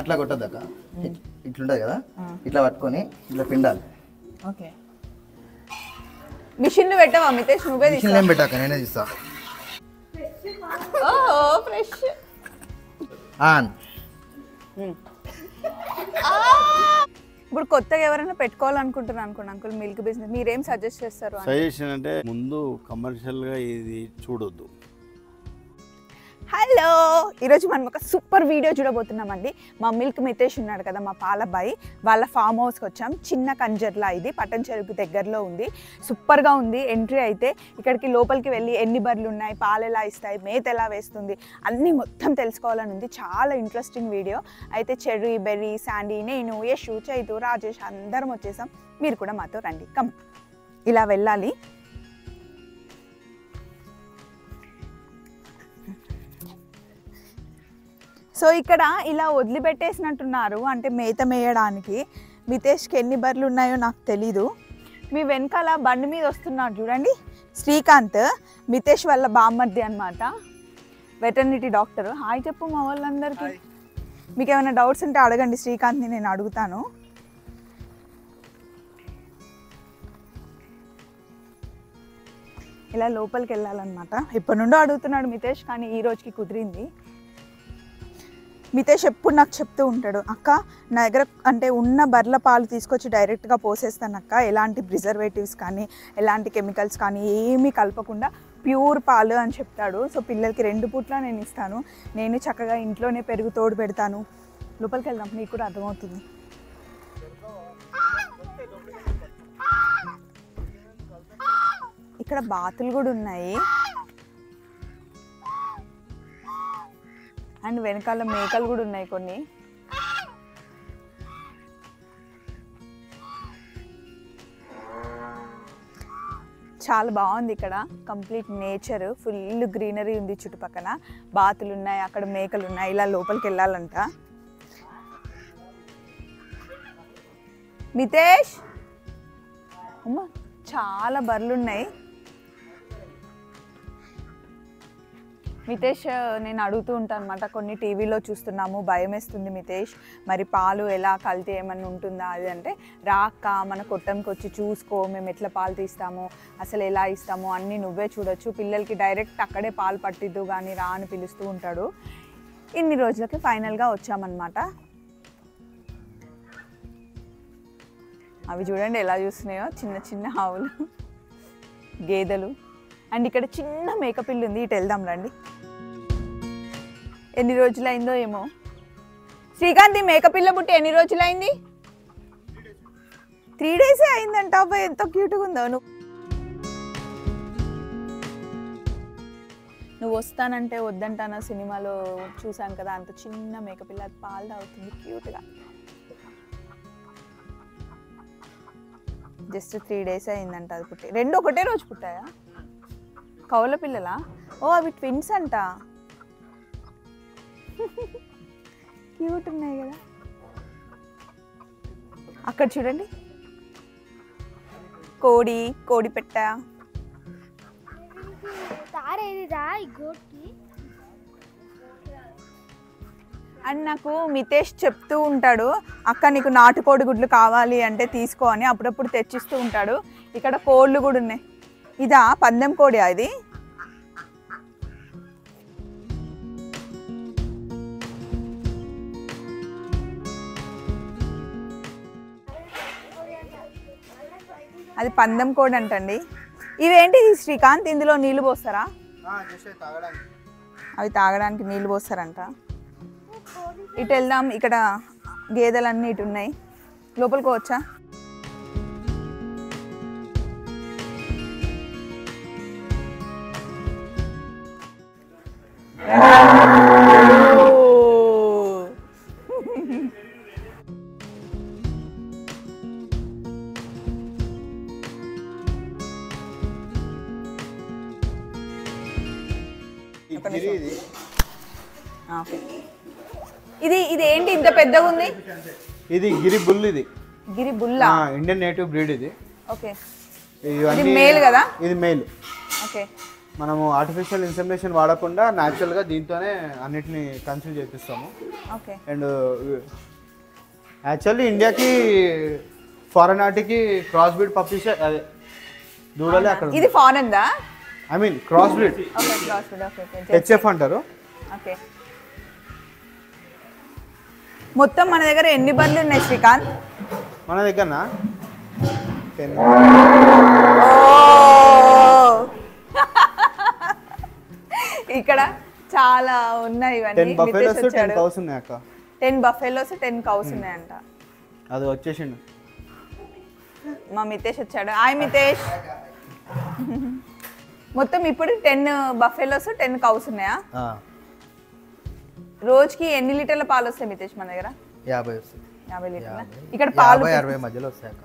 అట్లా కొట్టద్దక్క. ఇట్లుంటది కదా? ఇట్లా పట్టుకొని ఇట్లా పిండాలి. ఓకే. మిషన్లు పెట్టావా మితేష్? నువ్వే మిషన్ ఏం పెట్టాక నేనే తీస్తా. ఫ్రెష్. ఆన్. ఇప్పుడు కొత్తగా ఎవరైనా పెట్టుకోవాలనుకుంటున్నారు అనుకోండి అంకుల్ మిల్క్ బిజినెస్. మీరేం సజెస్ట్ చేస్తారు? సజెషన్ అంటే ముందు కమర్షియల్గా ఇది చూడొద్దు. హలో! ఈరోజు మనం ఒక సూపర్ వీడియో చూడబోతున్నామండి. మా మిల్క్ మితేష్ ఉన్నాడు కదా మా పాలబ్బాయి. వాళ్ళ ఫామ్ హౌస్కి వచ్చాం. చిన్న కంజర్లా ఇది పట్టణ చెరుకు దగ్గరలో ఉంది. సూపర్గా ఉంది ఎంట్రీ అయితే ఇక్కడికి లోపలికి వెళ్ళి ఎన్ని బర్రెలు ఉన్నాయి పాలు ఎలా ఇస్తాయి మేత ఎలా వేస్తుంది అన్నీ మొత్తం తెలుసుకోవాలని ఉంది. చాలా ఇంట్రెస్టింగ్ వీడియో. అయితే చెర్రీ బెర్రీ శాండీ నేను యశు చైతు రాజేష్ అందరం వచ్చేసాం. మీరు కూడా మాతో రండి. కమ్. ఇలా వెళ్ళాలి. సో ఇక్కడ ఇలా వదిలిపెట్టేసినట్టున్నారు. అంటే మేత మేయడానికి. మితేష్కి ఎన్ని బర్రెలు ఉన్నాయో నాకు తెలీదు. మీ వెనకాల బండి మీద వస్తున్నాడు చూడండి. శ్రీకాంత్ మితేష్ వాళ్ళ బామ్మర్ది అనమాట వెటర్నిటీ డాక్టర్. హాయ్ చెప్పు మా వాళ్ళందరికీ. మీకు ఏమైనా డౌట్స్ ఉంటే అడగండి శ్రీకాంత్ని నేను అడుగుతాను. ఇలా లోపలికి వెళ్ళాలన్నమాట. ఎప్పటి నుండో అడుగుతున్నాడు మితేష్ కానీ ఈ రోజుకి కుదిరింది. మితేష్ ఎప్పుడు నాకు చెప్తూ ఉంటాడు అక్క నా దగ్గర అంటే ఉన్న బర్ల పాలు తీసుకొచ్చి డైరెక్ట్గా పోసేస్తాను అక్క. ఎలాంటి ప్రిజర్వేటివ్స్ కానీ ఎలాంటి కెమికల్స్ కానీ ఏమీ కలపకుండా ప్యూర్ పాలు అని చెప్తాడు. సో పిల్లలకి రెండు పూట్ల నేను ఇస్తాను. నేను చక్కగా ఇంట్లోనే పెరుగు తోడు పెడతాను. లోపలికి వెళ్దాం నీకు కూడా అర్థమవుతుంది. ఇక్కడ బాతులు కూడా ఉన్నాయి. అండ్ వెనకాల మేకలు కూడా ఉన్నాయి కొన్ని. చాలా బాగుంది ఇక్కడ. కంప్లీట్ నేచర్ ఫుల్ గ్రీనరీ ఉంది చుట్టుపక్కల బాతులు ఉన్నాయి అక్కడ మేకలు ఉన్నాయి ఇలా లోపలికి వెళ్ళాలంట. మితేష్! అమ్మ చాలా బర్రెలు ఉన్నాయి. మితేష్ నేను అడుగుతూ ఉంటాను అనమాట కొన్ని టీవీలో చూస్తున్నాము భయం వేస్తుంది మితేష్. మరి పాలు ఎలా కల్తీ ఏమన్నా ఉంటుందా అది అంటే రాక్క మన కొట్టంకి వచ్చి చూసుకో మేము ఎట్లా పాలు తీస్తాము అసలు ఎలా ఇస్తాము అన్నీ నువ్వే చూడొచ్చు. పిల్లలకి డైరెక్ట్ అక్కడే పాలు పట్టిద్దు కానీ రా అని పిలుస్తూ ఉంటాడు. ఇన్ని రోజులకి ఫైనల్గా వచ్చామన్నమాట. అవి చూడండి ఎలా చూస్తున్నాయో చిన్న చిన్న ఆవులు గేదెలు. అండ్ ఇక్కడ చిన్న మేకపిల్లు ఉంది. ఇటు వెళ్దాం రండి. ఎన్ని రోజులైందో ఏమో. శ్రీకాంత్ ఈ మేకపిల్ల పుట్టి ఎన్ని రోజులైంది? త్రీ డేసే అయిందంట. అబ్బాయి ఎంతో క్యూట్గా ఉందో. నువ్వు నువ్వు వస్తానంటే వద్దంటానా సినిమాలో చూసాను కదా అంత చిన్న మేకపిల్ల అది పాలు తాగుతుంది క్యూట్గా జస్ట్ త్రీ డేస్ అయిందంట అది పుట్టి. రెండు ఒకటే రోజు పుట్టాయా? కౌల పిల్లలా? ఓ అవి ట్విన్స్ అంట. క్యూట్ ఉన్నాయి కదా. అక్కడ చూడండి. కోడి కోడి పెట్ట. అండ్ నాకు మితేష్ చెప్తూ ఉంటాడు అక్క నీకు నాటుకోడి గుడ్లు కావాలి అంటే తీసుకో అని అప్పుడప్పుడు తెచ్చిస్తూ ఉంటాడు. ఇక్కడ కోళ్ళు కూడా ఉన్నాయి. ఇదా పందెం కోడి అది అది పందెం కోడి అంటండి. ఇవేంటి శ్రీకాంత్? ఇందులో నీళ్ళు పోస్తారా? అవి తాగడానికి నీళ్ళు పోస్తారంట. ఇటు వెళ్దాం ఇక్కడ గేదెలన్నీ ఇటు ఉన్నాయి. లోపలికి పోవచ్చా? ఆ. పెద్దగా ఉంది? ఇది గిరి బుల్ ఇది. గిరి బుల్ల? ఇండియన్ నేటివ్ బ్రీడ్ ఇది. ఓకే. ఇది మేల్ కదా? ఇది మేల్. ఓకే. మనము ఆర్టిఫిషియల్ ఇన్సమినేషన్ వాడకుండా న్యాచురల్గా దీంతోనే అన్నిటిని కన్సూమ్ చేపిస్తాము. ఓకే. అండ్ యాక్చువల్లీ ఇండియాకి ఫారెన్ ఆర్ట్కి క్రాస్ బ్రీడ్ పప్పీస్ అదే దూడలే అక్కడ ఇది ఫారెన్ దా I mean cross breed HF అంటారు. ఓకే. మొత్తం మన దగ్గర ఎన్ని బర్రెలు ఉన్నాయి శ్రీకాంత్? మన దగ్గరనా? టెన్. ఇక్కడ చాలా ఉన్నాయి టెన్ ఇవన్నీ బఫెలోస్ టెన్ వచ్చాడు. కౌస్ ఉన్నాయి అక్క? టెన్ బఫెలోస్ టెన్ కౌస్ ఉన్నాయంట. అది వచ్చేసిండు. మా మితేష్ వచ్చాడు. హాయ్ మితేష్ మొత్తం ఇప్పుడు టెన్ బఫెలోస్ టెన్ కౌస్ ఉన్నాయా? రోజుకి ఎన్ని లీటర్ల పాలు వస్తాయి మితేష్ మన దగ్గర? యాభై వస్తుంది యాభై లీటర్ల? యాభై. ఇక్కడ పాలు యాభై అరవై మధ్యలో వస్తాయి అక్క.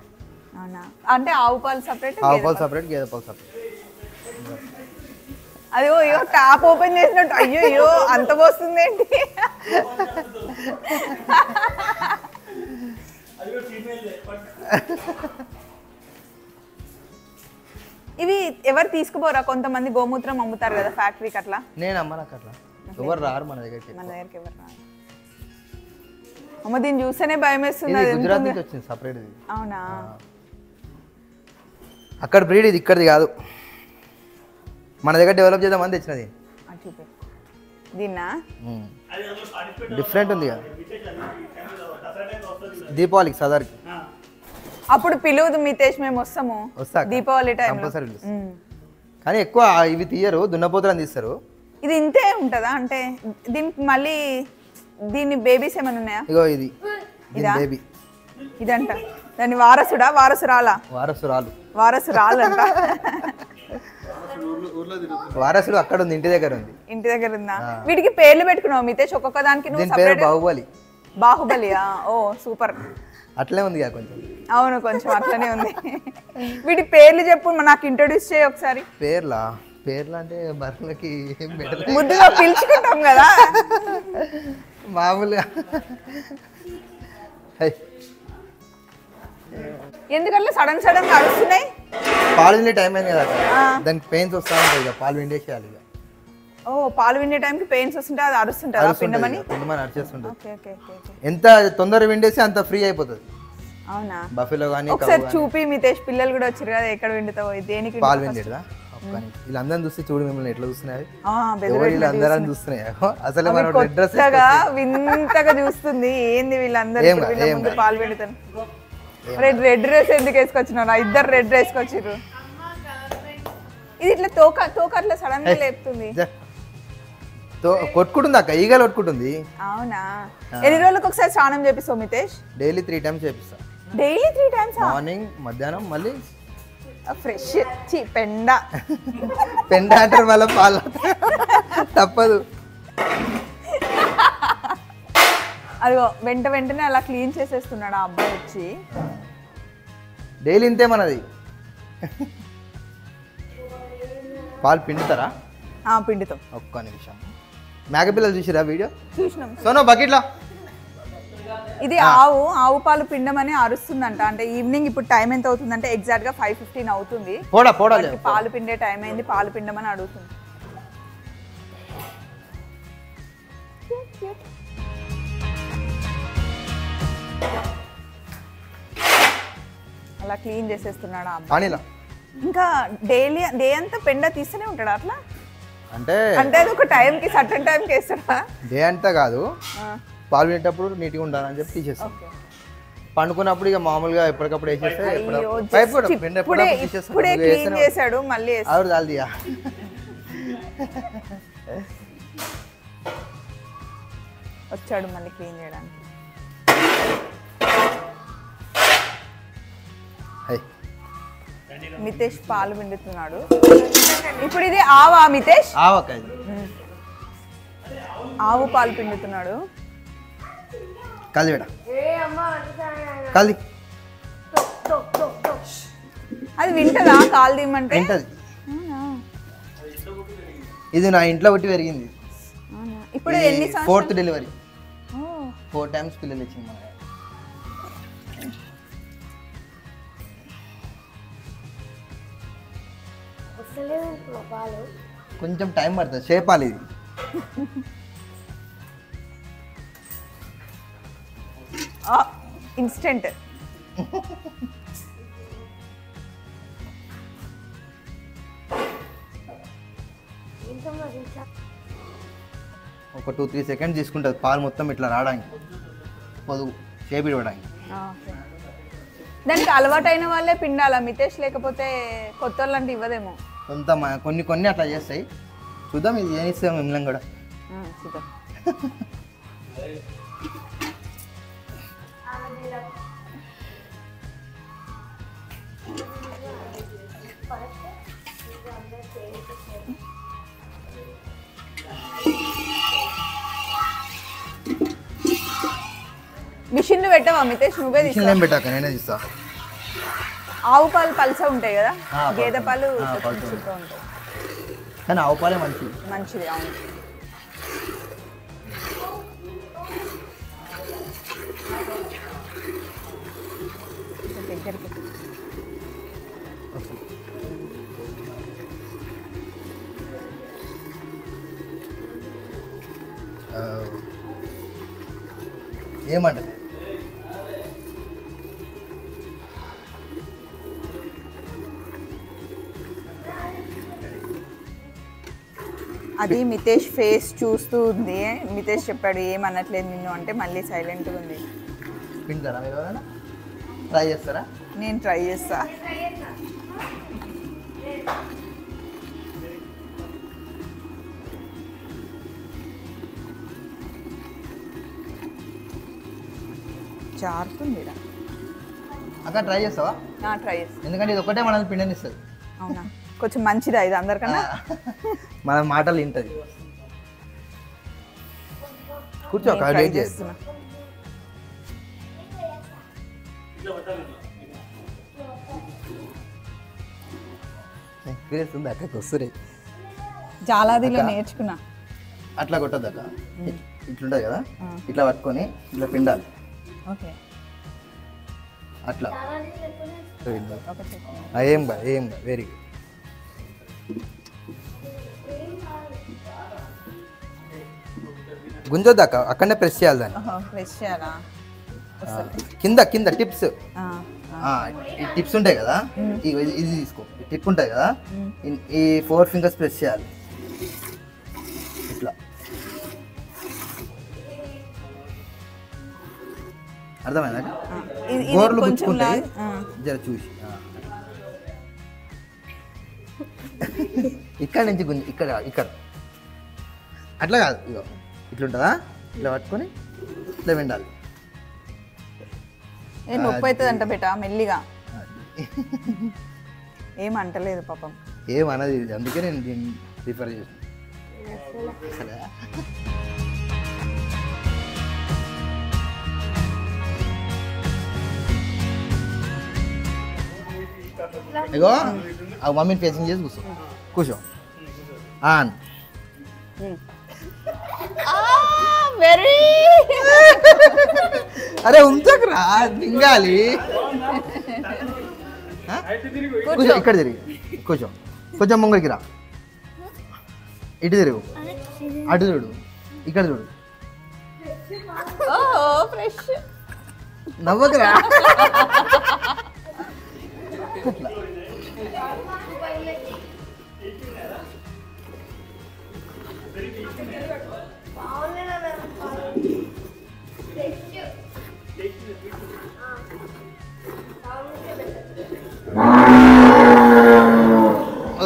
అవునా? అంటే ఆవు పాలు సపరేట్ ఆవు పాలు సపరేట్ గేదె పాలు సపరేట్. అయ్యో అయ్యో ట్యాప్ ఓపెన్ చేసినట్టు. అయ్యో అయ్యో అంత పోస్తుంది ఏంటి? ఇవి ఎవరు తీసుకుపోరా? కొంతమంది గోమూత్రం అమ్ముతారు కదా ఫ్యాక్టరీకి అట్లా? నేను అమ్మనక్క అట్లా. ఎవరు రారు మన దగ్గరికి మన దగ్గరికి ఎవరు రారు. అమ్మ దీన్ని చూస్తేనే భయం వేస్తుంది ఇది గుజరాత్? నుంచి వచ్చింది సపరేట్ ఇది. అవునా? అక్కడ బ్రీడ్ ఇది ఇక్కడిది కాదు. మన దగ్గర డెవలప్ చేద్దామని తెచ్చినది. దీన్నా? డిఫరెంట్ ఉంది కదా. దీపావళికి సదర్కి. అప్పుడు పిలువదు మితేష్ మేము వస్తాము. వస్తా. దీపావళి కంపల్సరీ పిలుస్తా. కానీ ఎక్కువ ఇవి తీయరు దున్నపోతులను తీస్తారు. ఇది ఇంతే ఉంటుందా? అంటే దీనికి మళ్ళీ దీని బేబీస్ ఏమైనా ఉన్నాయా? ఇగో ఇది? బేబీ. ఇదంట. దాని వారసుడా? వారసురాలా? వారసురాలు. వారసురాలంట. వారసుడు అక్కడ ఉంది ఇంటి దగ్గర ఉంది ఇంటి దగ్గర ఉందా వీటికి పేర్లు పెట్టుకున్నావు మితేష్ ఒక్కొక్క దానికి నువ్వు పేరు బాహుబలి. బాహుబలియా ఓ సూపర్. అట్లే ఉంది కొంచెం. అవును కొంచెం అట్లనే ఉంది. వీటి పేర్లు చెప్పు నాకు ఇంట్రొడ్యూస్ చేయి ఒకసారి. పేర్లా? పేర్లు అంటే బర్రెలకి ఏం ముద్దుగా పిలుచుకుంటాం కదా. మామూలుగా. హై, ఎందుకట్లా సడన్ సడన్గా అరుస్తున్నాయి? పాలు విండే టైం అయింది కదా. దానికి పెయిన్స్ వస్తా ఉంటాయి ఇక పాలు విండేసేయాలి ఇక. ఓ పాలు విండే టైంకి పెయిన్స్ వస్తుంటే అది అరుస్తుంటుందా? పిండమని? పిండమని అరిచేస్తుంటుంది. ఎంత తొందరగా విండేసి అంత ఫ్రీ అయిపోతుంది. అవునా? బఫెలో కానీ ఒకసారి చూపి మితేష్ పిల్లలు కూడా వచ్చారు కదా ఎక్కడ విండుతావు దేనికి పాలు విండేదా వీళ్ళందరిని చూస్తే చూడు మిమ్మల్ని ఎట్లా ఎవరు వీళ్ళందరూ చూస్తున్నాయి. అసలు మన డ్రెస్ వింతగా చూస్తుంది. ఏంది వీళ్ళందరూ. పాలు పెడతాను రెడ్ రెడ్ డ్రెస్ ఎందుకు వేసుకొచ్చినావు నా ఇద్దరు రెడ్ వేసుకొచ్చిర్రు ఇది ఇట్లా తోక తోక అట్లా సడన్గా లేపుతుంది. కొట్టుకుంటుంది అక్క ఈగలు కొట్టుకుంటుంది. అవునా? ఎన్ని రోజులకు ఒకసారి స్నానం చేపిస్తావు మితేష్? డైలీ త్రీ టైమ్స్ చేపిస్తా. డైలీ త్రీ టైమ్స్ మార్నింగ్ మధ్యాహ్నం మళ్ళీ ఫ్రెష్ చి పెండ. పెండ అంటారు మళ్ళీ పాలు తప్పదు. అదిగో వెంట వెంటనే అలా క్లీన్ చేసేస్తున్నాడు ఆ అబ్బాయి వచ్చి. డైలీ ఇంతే మనది. పాలు పిండుతారా? ఆ పిండితో. ఒక్క నిమిషం. మేకపిల్లలు చూసిరా వీడియో? చూసినాం. సోనో బకెట్లో. ఇది ఆవు ఆవు పాలు పిండమని అరుస్తుందంట. అంటే ఈవినింగ్ ఇప్పుడు టైం ఎంత అవుతుందంటే ఎగ్జాక్ట్గా ఫైవ్ ఫిఫ్టీన్ అవుతుంది. పోడా పోడా పాలు పిండే టైం అయింది పాలు పిండమని అడుగుతుంది. అలా క్లీన్ చేసేస్తున్నాడు ఇంకా డైలీ డే అంతా పెండ తీస్తూనే ఉంటాడు అట్లా? అంటే అంటే అది ఒక టైంకి సర్టన్ టైంకి వేస్తాడా? డే అంతా కాదు. పాలు వినేటప్పుడు నీట్గా ఉండాలని చెప్పి తీసేస్తాం పండుకున్నప్పుడు ఇక మామూలుగా ఎప్పటికప్పుడు వేసేస్తే అయ్యో ఎప్పుడు- మళ్ళీ వేస్తాడు. ఆవిడ దాల్దియా వచ్చాడు మళ్ళీ క్లీన్ చేయడానికి. మితేష్ పాలు పిండుతున్నాడు. ఇప్పుడు ఇది ఆవా మితేష్? ఆవు పాలు పిండుతున్నాడు. కలిది బిడ్డ కలిది అది వింటదా? కాలు తీయమంటే? అవునా? ఇది నా ఇంట్లో పుట్టి పెరిగింది? ఇప్పుడు ఎన్ని ఫోర్త్ డెలివరీ. ఓ, ఫోర్ టైమ్స్ పిల్లలు ఇచ్చింది కొంచెం టైం పడుతుంది. చేపాలి ఇది. ఇన్స్టెంట్ ఒక టూ త్రీ సెకండ్స్ తీసుకుంటుంది. పాలు మొత్తం ఇట్లా రావడానికి. పొదుగు. షేప్ ఇవ్వడానికి. దానికి అలవాటైన వాళ్ళే పిండాలా? మితేష్ లేకపోతే కొత్త వాళ్ళంటే ఇవ్వదేమో. కొంత కొన్ని కొన్ని అట్లా చేస్తాయి. చూద్దాం ఇది ఏం ఇస్తాం మిమ్మల్ని కూడా. చూద్దాం. మిషన్లు పెట్టవా మితేష్? నువ్వే మిషన్ తీసుకో. ఏం పెట్టాక నేనే తీస్తా. ఆవు పాలు పల్స ఉంటాయి కదా. గేదె పాలు ఉంటాయి. కానీ ఆవు పాలే మంచిది. మంచిది అవును. దగ్గరికి. అది మితేష్ ఫేస్ చూస్తూ ఉంది. మితేష్ చెప్పాడు ఏమనట్లేదు నిన్ను అంటే మళ్ళీ సైలెంట్గా ఉంది. పిండుతారా మీరు ఎవరైనా? ట్రై చేస్తారా? నేను ట్రై చేస్తా. జారుతుంది. అక్కడ ట్రై చేస్తావా? ట్రై చేస్తా. ఎందుకంటే ఇది ఒకటే మనల్ని పిండనిస్తుంది. అవునా? కొంచెం మంచిదా ఇది అందరికన్నా? మన మాటలు వింటది. కూర్చో వెయిట్ చేస్తున్నా. ఎక్స్పీరియన్స్ ఉంది అక్కడికి వస్తుంది జాలాదిలో. నేర్చుకున్నా. అట్లా కొట్టద్దు అక్క. ఇట్లుంటుంది కదా? ఇట్లా పట్టుకొని ఇట్లా పిండాలి. ఓకే. అట్లా. ఏం బా ఏం బా వెరీ గుంజొద్దు అక్క అక్కడనే ప్రెస్ చేయాలి దాన్ని. చేయాలా? కింద కింద టిప్స్ ఆ, ఆ, ఈ టిప్స్ ఉంటాయి కదా? ఇది తీసుకో. టిప్ ఉంటాయి కదా? ఈ- ఫోర్ ఫింగర్స్ ప్రెస్ చేయాలి. ఇట్లా. అర్థమైందా? గోర్లు కొంచెం గుచ్చుకుంటాయి. జర చూసి. ఇక్కడ నుంచి గుంజి ఇక్కడ ఇక్కడ. అట్లా కాదు ఇగో. ఇట్లుంటుందా? ఇట్లా పట్టుకొని ఇట్లా విండాలి ఏ నొప్పి అవుతుంది అంట బేట మెల్లిగా. ఏం అంటలేదు పాపం. ఏమన్నది ఇది. అందుకే నేను దీన్ని ప్రిఫర్ చేసిన. ఇగో ఆ మమ్మీని ఫేసింగ్ చేసి కూర్చో. కూర్చో. ఆన్. వెరీ. అరే ఉంచకురా దింగాలి? కూర్చో ఇక్కడ తిరిగి. కూర్చో. కొంచెం ముంగడికి రా. ఇటు తిరుగు. అటు చూడు ఇక్కడ చూడు ఫ్రెష్.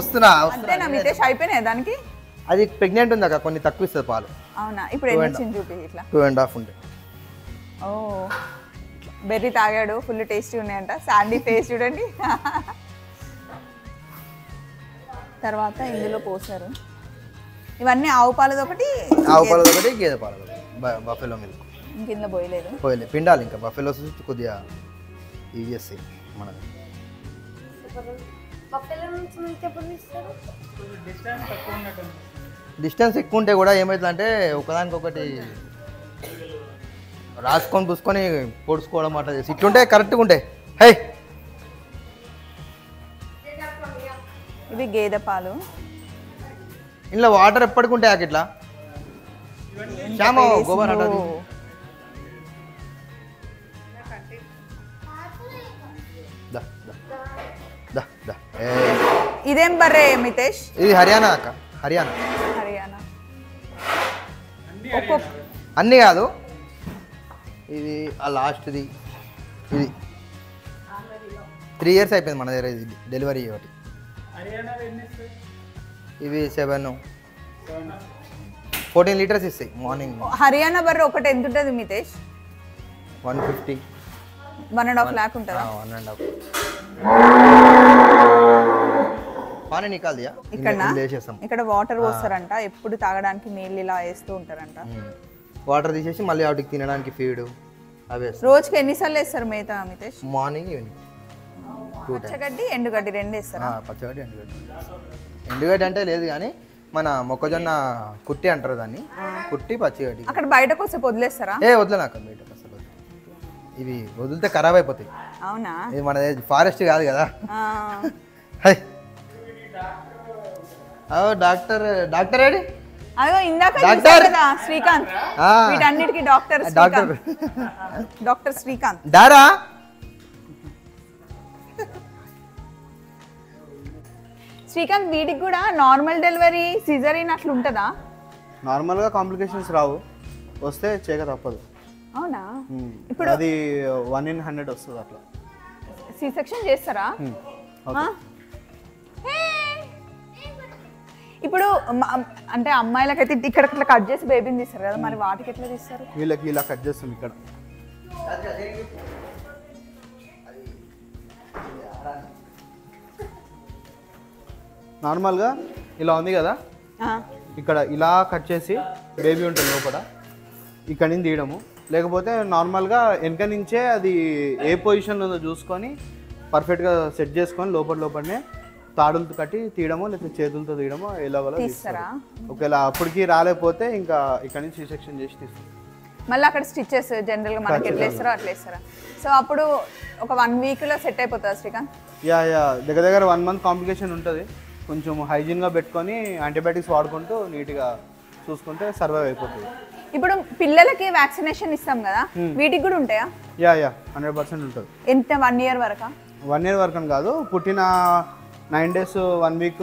వస్తున్నా వస్తున్నా అంతేనా మితేష్? అయిపోయినాయి దానికి? అది ప్రెగ్నెంట్ ఉంది అక్క కొన్ని తక్కువ ఇస్తుంది పాలు. అవునా? ఇప్పుడు చూపి ఇట్లా? టూ అండ్ హాఫ్ ఓ బెర్రీ తాగాడు ఫుల్ టేస్టీ ఉన్నాయంట. శాండీ ఫేస్ చూడండి. తర్వాత ఇందులో పోసారు. ఇవన్నీ ఆవు పాలది ఒకటి ఆవు పాలది ఒకటి గేదె పాలది ఒకటి. Buffalo milk. ఇంకింద పోయలేదు. పోయలే. పిండాలి ఇంకా. బఫెలోస్ కొద్దిగా ఇవి చేస్తాయి మనకి పప్పుల నుంచి మీకు ఎప్పుడు ఇస్తారు డిస్టెన్స్ ఎక్కువ ఉంటే కూడా ఏమవుతుందంటే ఒకదానికొకటి రాసుకొని పూసుకొని పొడుచుకోవడం అట్లా చేసి ఇట్లుంటే కరెక్ట్గా ఉంటాయి హై ఇవి గేదె పాలు ఇంట్లో వాటర్ ఎప్పటికి ఉంటాయి ఇట్లా శ్యామ గోబర్. దా, దా. దా, దా. ఇదేం బర్రే మితేష్? ఇది హర్యానా అక్క హర్యానా. హర్యానా. అన్నీ కాదు. ఇది ఆ లాస్ట్ది ఇది. త్రీ ఇయర్స్ అయిపోయింది మన దగ్గర ఇది డెలివరీ ఒకటి. ఇవి సెవెన్. ఫోర్టీన్ లీటర్స్ ఇస్తాయి మార్నింగ్. హర్యానా బర్రె ఒకటి ఎంత ఉంటుంది Mitesh? One fifty. One and half lakh ఉంటుందా? One and half. పానీ నికాల్ దియా? ఇక్కడ వేసేస్తాం. ఇక్కడ వాటర్ పోస్తారంట. ఎప్పుడు తాగడానికి నీళ్ళు ఇలా వేస్తూ ఉంటారంట. వాటర్ తీసేసి మళ్ళీ వాటికి తినడానికి ఫీడ్ అవి రోజుకి ఎన్నిసార్లు వేస్తారు మేత మితేష్? మార్నింగ్ ఈవినింగ్ పచ్చగడ్డి ఎండుగడ్డి రెండు వేస్తారా? పచ్చగడ్డి ఎండుగడ్డి. ఎండుగడ్డి అంటే లేదు కానీ మన మొక్కజొన్న కుట్టి అంటారు దాన్ని. కుట్టి పచ్చిగడ్డి. అక్కడ బయటకు వస్తే వదిలేస్తారా? ఏ వదిలే నాకు బయట అసలు. ఇవి వదిలితే ఖరాబ్ అయిపోతాయి. అవునా? ఇది మన ఫారెస్ట్ కాదు కదా. డాక్టర్ డాక్టర్ ఏడి అదో ఇందాక డాక్టర్! శ్రీకాంత్. ఆ. వీటన్నిటికీ doctor doctor. Srikanth. Doctor Srikanth. Dara Srikanth వీటికి కూడా నార్మల్ డెలివరీ సిజరీన్ అట్లా ఉంటుందా? నార్మల్గా కాంప్లికేషన్స్ రావు. వస్తే చేయక తప్పదు. అవునా. ఇప్పుడు- అది వన్ ఇన్ హండ్రెడ్ వస్తుంది అట్లా సి సెక్షన్ చేస్తారా? ఇప్పుడు అంటే అమ్మాయిలకైతే ఇక్కడ ఇట్లా కట్ చేసి బేబీని తీస్తారు కదా మరి వాటికి ఎట్లా తీస్తారు? వీళ్ళకి ఇలా కట్ చేస్తాం ఇక్కడ. నార్మల్గా ఇలా ఉంది కదా? ఇక్కడ ఇలా కట్ చేసి బేబీ ఉంటుంది లోపల. ఇక్కడ నుంచి తీయడము. లేకపోతే నార్మల్గా వెనక నుంచే అది ఏ పొజిషన్లో ఉందో చూసుకొని పర్ఫెక్ట్గా సెట్ చేసుకొని లోపల లోపలనే తాడులతో కట్టి తీయడమో లేకపోతే చేతులతో తీయడమో ఎలా తీస్తారా? ఒకవేళ అప్పటికి రాలేకపోతే ఇంకా ఇక్కడ నుంచి సెక్షన్ చేసి మళ్ళీ అక్కడ స్టిచెస్ జనరల్గా మనకి ఎట్లా వేస్తారో అట్లా వేస్తారా? సో అప్పుడు ఒక వన్ వీక్లో సెట్ అయిపోతుందా శ్రీకాంత్? Yeah yeah. దగ్గర దగ్గర వన్ మంత్ కాంప్లికేషన్ ఉంటుంది. కొంచెం హైజీన్గా పెట్టుకొని యాంటీబయాటిక్స్ వాడుకుంటూ నీట్గా చూసుకుంటే సర్వైవ్ అయిపోతుంది. ఇప్పుడు పిల్లలకి వ్యాక్సినేషన్ ఇస్తాం కదా వీటికి కూడా ఉంటాయా? Yeah yeah. హండ్రెడ్ పర్సెంట్ ఉంటుంది. ఎంత? వన్ ఇయర్ వరకా? వన్ ఇయర్ వరకు అని కాదు పుట్టిన nine days one week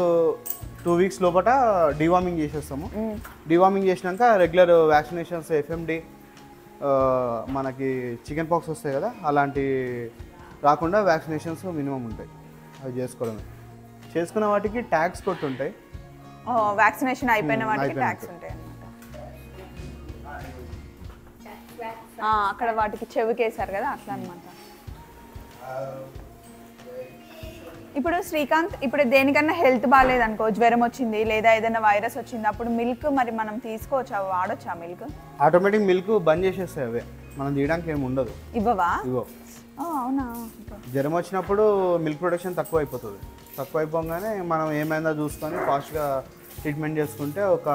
two weeks లోపల డివార్మింగ్ చేసేస్తాము. డివార్మింగ్ చేసినాక రెగ్యులర్ వ్యాక్సినేషన్స్ ఎఫ్ఎండి మనకి చికెన్ పాక్స్ వస్తాయి కదా అలాంటి రాకుండా వ్యాక్సినేషన్స్ మినిమం ఉంటాయి. అవి చేసుకోవడమే. చేసుకున్న వాటికి ట్యాక్స్ కొట్టి ఉంటాయి. వ్యాక్సినేషన్ అయిపోయిన వాటికి ట్యాక్స్ ఉంటాయి అక్కడ వాటికి చెవికేసారు కదా అట్లా అన్నమాట. ఇప్పుడు శ్రీకాంత్ ఇప్పుడు దేనికన్నా హెల్త్ బాగాలేదు అనుకో జ్వరం వచ్చింది లేదా ఏదైనా వైరస్ వచ్చింది అప్పుడు మిల్క్ మరి మనం తీసుకోవచ్చా? వాడొచ్చా మిల్క్? ఆటోమేటిక్ మిల్క్ బంద్ చేసేస్తాయి అవే. మనం తీయడానికి ఏమి ఉండదు. ఇవ్వవా? ఓ, అవునా? జ్వరం వచ్చినప్పుడు మిల్క్ ప్రొడక్షన్ తక్కువ అయిపోతుంది. తక్కువ అయిపోగానే మనం ఏమైందో చూసుకొని ఫాస్ట్గా ట్రీట్మెంట్ చేసుకుంటే ఒక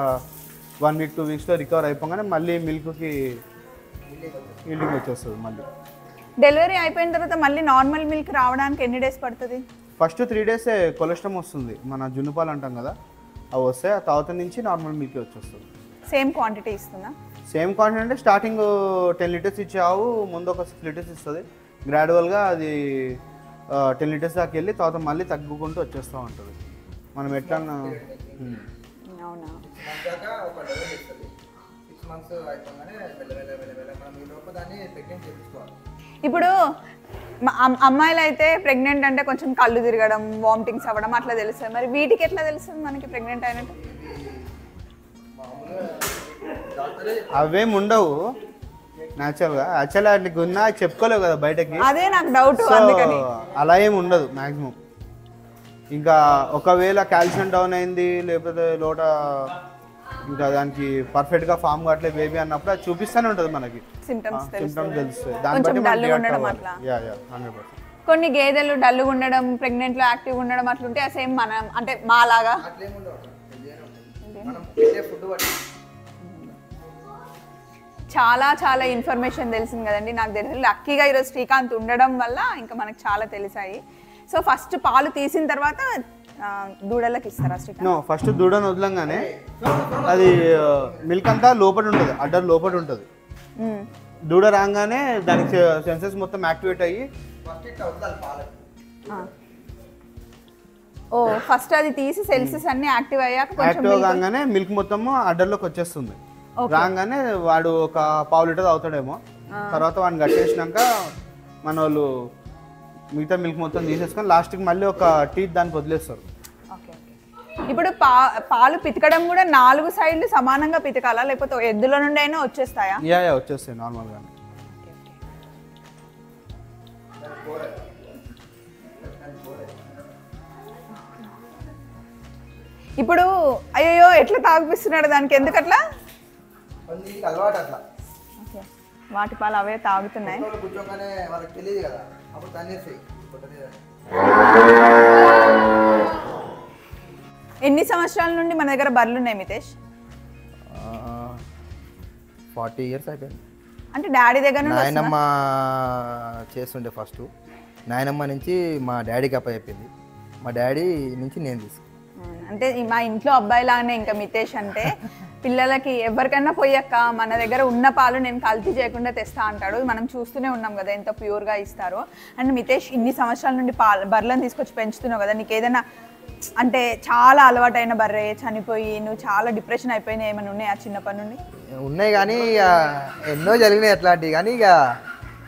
వన్ వీక్ టూ వీక్స్లో రికవర్ అయిపోగానే మళ్ళీ మిల్క్కి ఈల్డింగ్ వచ్చేస్తుంది మళ్ళీ. డెలివరీ అయిపోయిన తర్వాత మళ్ళీ నార్మల్ మిల్క్ రావడానికి ఎన్ని డేస్ పడుతుంది? ఫస్ట్ త్రీ డేస్ కొలెస్ట్రామ్ వస్తుంది. మన జున్నుపాలు అంటాం కదా అవి వస్తే ఆ తర్వాత నుంచి నార్మల్ మిల్క్ వచ్చేస్తుంది. సేమ్ క్వాంటిటీ ఇస్తుందా? సేమ్ క్వాంటిటీ అంటే స్టార్టింగ్ టెన్ లీటర్స్ ఇచ్చే ఆవు ముందు ఒక సిక్స్ లీటర్స్ ఇస్తుంది. గ్రాడ్యువల్గా అది టెన్ లీటర్స్ దాకా వెళ్ళి తర్వాత మళ్ళీ తగ్గుకుంటూ వచ్చేస్తూ ఉంటుంది. మనం ఎట్లా ఇప్పుడు అమ్మాయిలు అయితే ప్రెగ్నెంట్ అంటే కొంచెం కళ్ళు తిరగడం వామిటింగ్స్ అవ్వడం అట్లా తెలుస్తుంది. మరి వీటికి ఎట్లా తెలుస్తుంది మనకి ప్రెగ్నెంట్ అయినట్టు? అవేం ఉండవు న్యాచురల్గా యాక్చువల్గా నీకు ఉన్నా చెప్పుకోలేవు కదా బయటకి. అదే నాకు డౌట్ అందుకని. అలా ఏమి ఉండదు మ్యాక్సిమం ఇంకా ఒకవేళ కాల్షియం డౌన్ అయింది లేకపోతే లోట ఇంకా దానికి పర్ఫెక్ట్గా ఫామ్ కావట్లే బేబీ అన్నప్పుడు అది చూపిస్తూనే ఉంటుంది మనకి. సిమ్టమ్స్ సిమ్టమ్స్ తెలుస్తుంది. తెలుస్తాయి దాన్ని కొంచెం బట్టి మనం డల్ react ఉండడం అవ్వాలి. అట్లా. యా యా హండ్రెడ్ పర్సెంట్ కొన్ని గేదెలు డల్గా ఉండడం ప్రెగ్నెంట్లో యాక్టివ్ ఉండడం అట్లుంటే సేమ్ మన అంటే మాలాగా. అట్లేం ఉండవు హెల్దీగానే ఉంటుంది మనం పెట్టే ఫుడ్ బట్టి చాలా చాలా ఇన్ఫర్మేషన్ తెలిసింది కదండి. నాకు తెలిసి లక్కీగా ఈరోజు శ్రీకాంత్ ఉండడం వల్ల ఇంకా మనకు చాలా తెలిసాయి. సో ఫస్ట్ పాలు తీసిన తర్వాత దూడలకు ఇస్తారా నో ఫస్ట్ దూడను వదలంగానే అది మిల్క్ అంతా లోపల ఉంటుంది అడ్డర్ లోపల ఉంటుంది. దూడ రాగానే దానికి సెన్సెస్ మొత్తం యాక్టివేట్ అయ్యి. ఓ ఫస్ట్ అది తీసి సెల్సెస్ అన్ని యాక్టివ్ అయ్యాక కొంచెం యాక్టివ్ కాగానే మిల్క్ మొత్తము అడ్డర్లోకి వచ్చేస్తుంది. రాగానే వాడు ఒక పావు లీటర్ అవుతాడేమో తర్వాత వాడిని కట్టేసినాక మన వాళ్ళు మిగతా మిల్క్ మొత్తం తీసేసుకొని లాస్ట్కి మళ్ళీ ఒక టీత్ దానికి వదిలేస్తారు. ఇప్పుడు పా పాలు పితకడం కూడా నాలుగు సైడ్లు సమానంగా పితకాలా? లేకపోతే ఎద్దుల నుండి అయినా వచ్చేస్తాయా? యా యా వచ్చేస్తాయి నార్మల్గా ఇప్పుడు అయ్యో ఎట్లా తాగిపిస్తున్నాడు దానికి? అలవాటు అట్లా ఓకే. వాటి పాలు అవే తాగుతున్నాయి. వాళ్ళకి తెలియదు కదా. అప్పుడు ఎన్ని సంవత్సరాల నుండి మన దగ్గర బర్రెలు ఉన్నాయి మితేష్? ఫార్టీ ఇయర్స్ అయిపోయింది. అంటే డాడీ దగ్గర నుండి నాయనమ్మ చేస్తుండే ఫస్ట్. నాయనమ్మ నుంచి మా డాడీకి అప్ప చెప్పింది. మా డాడీ నుంచి నేను తీసుకు. అంటే మా ఇంట్లో అబ్బాయి లాగానే ఇంకా మితేష్ అంటే పిల్లలకి ఎవరికైనా పోయక్క మన దగ్గర ఉన్న పాలు నేను కల్తీ చేయకుండా తెస్తా అంటాడు. మనం చూస్తూనే ఉన్నాం కదా ఎంత ప్యూర్గా ఇస్తారో. అండ్ మితేష్ ఇన్ని సంవత్సరాల నుండి పాలు బర్రెలను తీసుకొచ్చి పెంచుతున్నావు కదా నీకు ఏదైనా అంటే చాలా అలవాటైన బర్రె చనిపోయి నువ్వు చాలా డిప్రెషన్ అయిపోయినా ఏమైనా ఉన్నాయా చిన్నప్పటి నుండి? ఉన్నాయి కానీ ఇక ఎన్నో జరిగినాయి అట్లాంటివి కానీ ఇక